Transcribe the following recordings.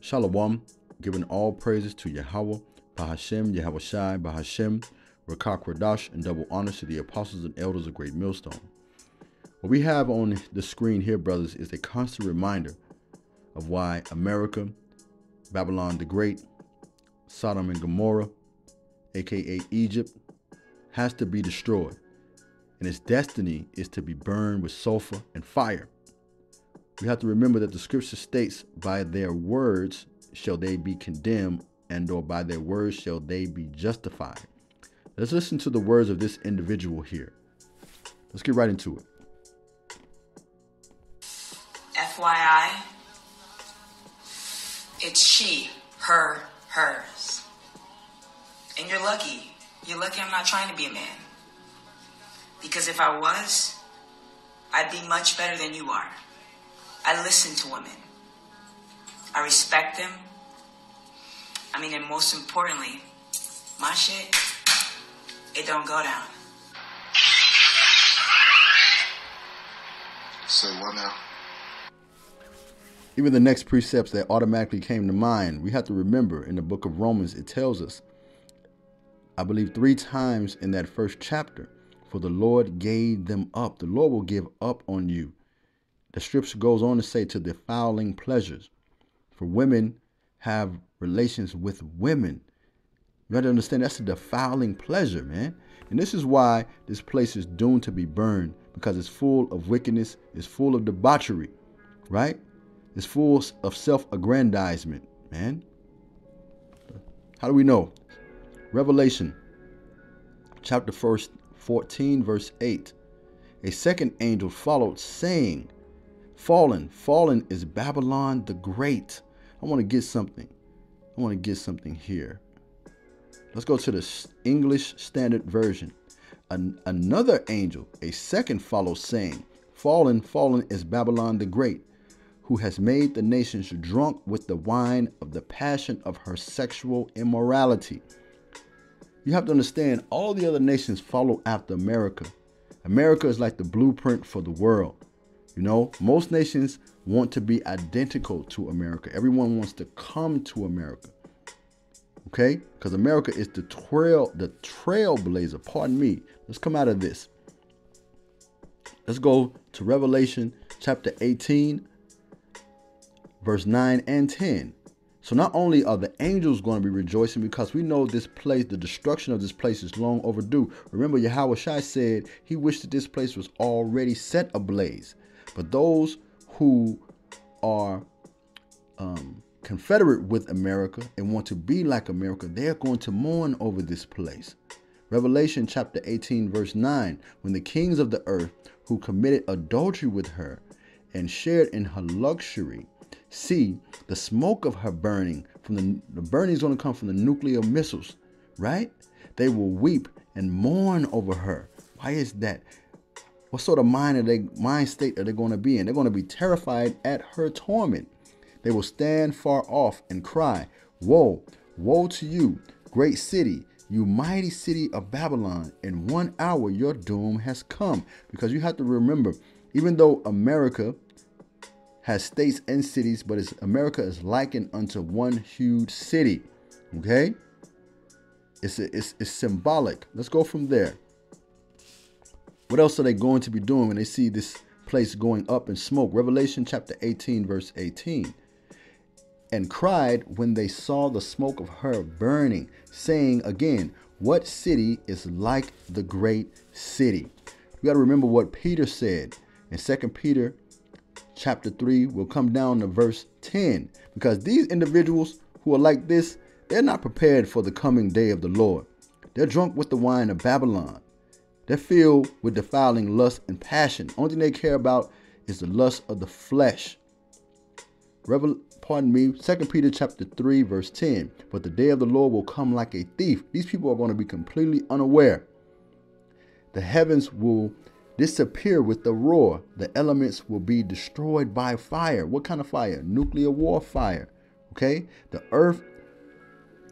Shalom, giving all praises to Yahweh, Bahashem, Yahawashi, Bahashem, Ruach Qadash, and double honors to the apostles and elders of Great Millstone. What we have on the screen here, brothers, is a constant reminder of why America, Babylon the Great, Sodom and Gomorrah, aka Egypt, has to be destroyed, and its destiny is to be burned with sulfur and fire. We have to remember that the scripture states, By their words shall they be condemned, and or by their words shall they be justified. Let's listen to the words of this individual here. Let's get right into it. FYI, it's she, her, hers. And you're lucky. You're lucky I'm not trying to be a man. Because if I was, I'd be much better than you are. I listen to women. I respect them. I mean, and most importantly, my shit, it don't go down. Say what now? Even the next precepts that automatically came to mind, we have to remember in the book of Romans, it tells us, I believe three times in that first chapter, for the Lord gave them up. The Lord will give up on you. The scripture goes on to say to defiling pleasures. For women have relations with women. You got to understand that's a defiling pleasure, man. And this is why this place is doomed to be burned because it's full of wickedness, it's full of debauchery, right? It's full of self aggrandizement, man. How do we know? Revelation chapter first 14, verse 8. A second angel followed, saying, Fallen, fallen is Babylon the Great. I want to get something. I want to get something here. Let's go to the English Standard Version. An- another angel, a second, follows, saying, Fallen, fallen is Babylon the Great, who has made the nations drunk with the wine of the passion of her sexual immorality. You have to understand, all the other nations follow after America. America is like the blueprint for the world. You know, most nations want to be identical to America. Everyone wants to come to America. Okay? Because America is the trail, the trailblazer. Pardon me. Let's come out of this. Let's go to Revelation chapter 18, verse 9 and 10. So not only are the angels going to be rejoicing because we know this place, the destruction of this place is long overdue. Remember, Yahawashi said he wished that this place was already set ablaze. But those who are um, confederate with America and want to be like America, they're going to mourn over this place. Revelation chapter 18, verse 9 When the kings of the earth who committed adultery with her and shared in her luxury see the smoke of her burning from the, the burning is going to come from the nuclear missiles, right? They will weep and mourn over her. Why is that? What sort of mind are they mind state are they going to be in? They're going to be terrified at her torment. They will stand far off and cry, Woe, woe to you, great city, you mighty city of Babylon. In one hour your doom has come. Because you have to remember, even though America has states and cities, but America is likened unto one huge city. Okay? It's, it's, it's symbolic. Let's go from there. What else are they going to be doing when they see this place going up in smoke? Revelation chapter 18, verse 18. And cried when they saw the smoke of her burning, saying again, What city is like the great city? You got to remember what Peter said in 2 Peter chapter 3. We'll come down to verse 10 because these individuals who are like this, they're not prepared for the coming day of the Lord. They're drunk with the wine of Babylon. They're filled with defiling lust and passion. Only thing they care about is the lust of the flesh. Revel, pardon me, 2 Peter chapter 3, verse 10. But the day of the Lord will come like a thief. These people are going to be completely unaware. The heavens will disappear with the roar. The elements will be destroyed by fire. What kind of fire? Nuclear war fire. Okay? The earth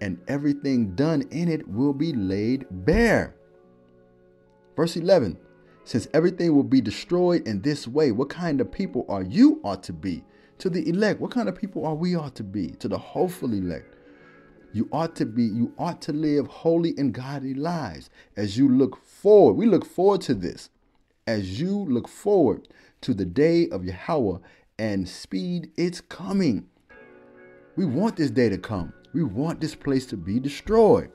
and everything done in it will be laid bare. Verse 11 Since everything will be destroyed in this way, what kind of people are you ought to be? To the elect, what kind of people are we ought to be? To the hopeful elect. You ought to be, you ought to live holy and godly lives as you look forward. We look forward to this. As you look forward to the day of Yahweh and speed its coming. We want this day to come. We want this place to be destroyed.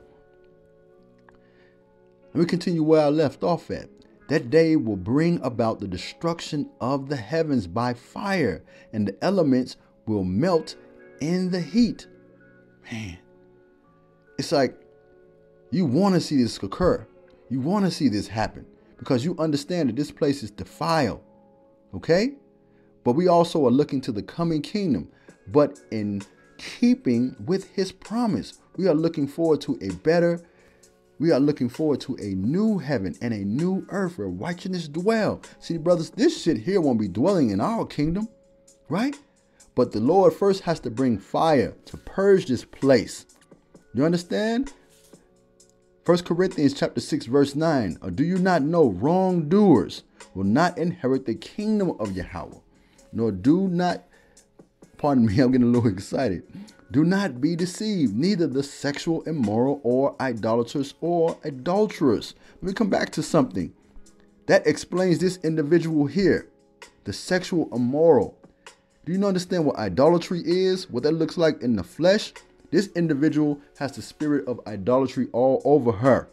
Let me continue where I left off at. That day will bring about the destruction of the heavens by fire, and the elements will melt in the heat. Man, it's like you want to see this occur. You want to see this happen because you understand that this place is defiled. Okay? But we also are looking to the coming kingdom. But in keeping with his promise, we are looking forward to a better we are looking forward to a new heaven and a new earth where righteousness dwell. See, brothers, this shit here won't be dwelling in our kingdom, right? But the Lord first has to bring fire to purge this place. You understand? First Corinthians chapter 6, verse 9. Or do you not know wrongdoers will not inherit the kingdom of Yahweh? Nor do not, pardon me, I'm getting a little excited. Do not be deceived, neither the sexual immoral or idolaters or adulterers. Let me come back to something. That explains this individual here, the sexual immoral. Do you understand what idolatry is? What that looks like in the flesh? This individual has the spirit of idolatry all over her.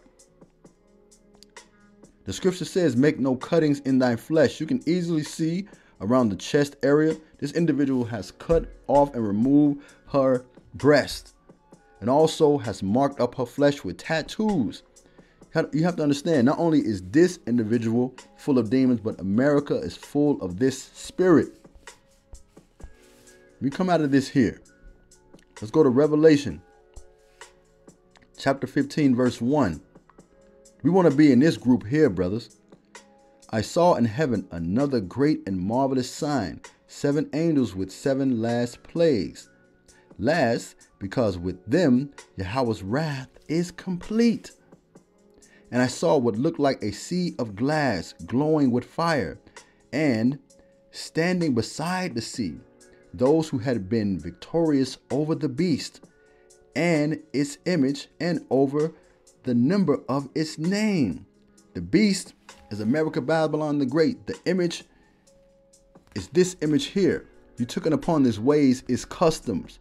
The scripture says, Make no cuttings in thy flesh. You can easily see around the chest area. This individual has cut off and removed her breast and also has marked up her flesh with tattoos. You have to understand, not only is this individual full of demons, but America is full of this spirit. We come out of this here. Let's go to Revelation chapter 15, verse 1. We want to be in this group here, brothers. I saw in heaven another great and marvelous sign seven angels with seven last plagues. Last, because with them Yahweh's wrath is complete. And I saw what looked like a sea of glass glowing with fire, and standing beside the sea, those who had been victorious over the beast and its image and over the number of its name. The beast is America Babylon the Great. The image is this image here. You took it upon its ways, its customs.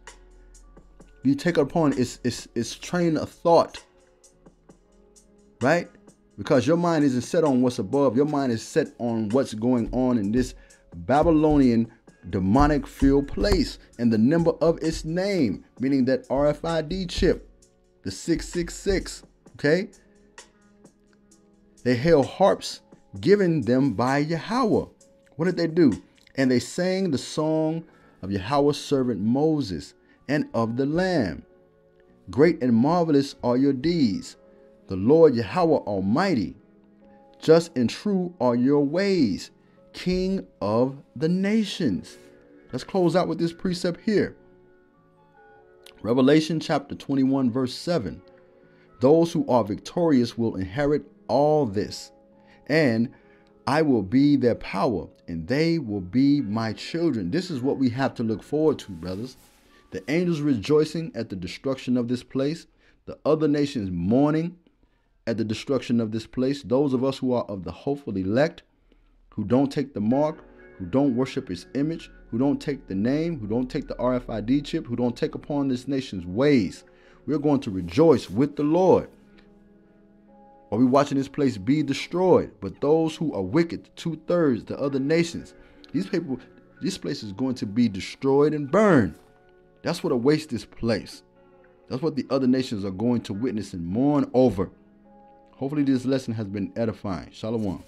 You take it upon its, its, its train of thought. Right? Because your mind isn't set on what's above. Your mind is set on what's going on in this Babylonian demonic filled place and the number of its name, meaning that RFID chip, the 666. Okay? They held harps given them by Yahweh. What did they do? And they sang the song of Yahweh's servant Moses and of the Lamb. Great and marvelous are your deeds, the Lord Yahweh Almighty. Just and true are your ways, King of the nations. Let's close out with this precept here. Revelation chapter 21, verse 7. Those who are victorious will inherit all this, and I will be their power, and they will be my children. This is what we have to look forward to, brothers. The angels rejoicing at the destruction of this place, the other nations mourning at the destruction of this place. Those of us who are of the hopeful elect, who don't take the mark, who don't worship his image, who don't take the name, who don't take the RFID chip, who don't take upon this nation's ways. We're going to rejoice with the Lord. Are we watching this place be destroyed? But those who are wicked, two thirds, the other nations, these people, this place is going to be destroyed and burned. That's what awaits this place. That's what the other nations are going to witness and mourn over. Hopefully, this lesson has been edifying. Shalom.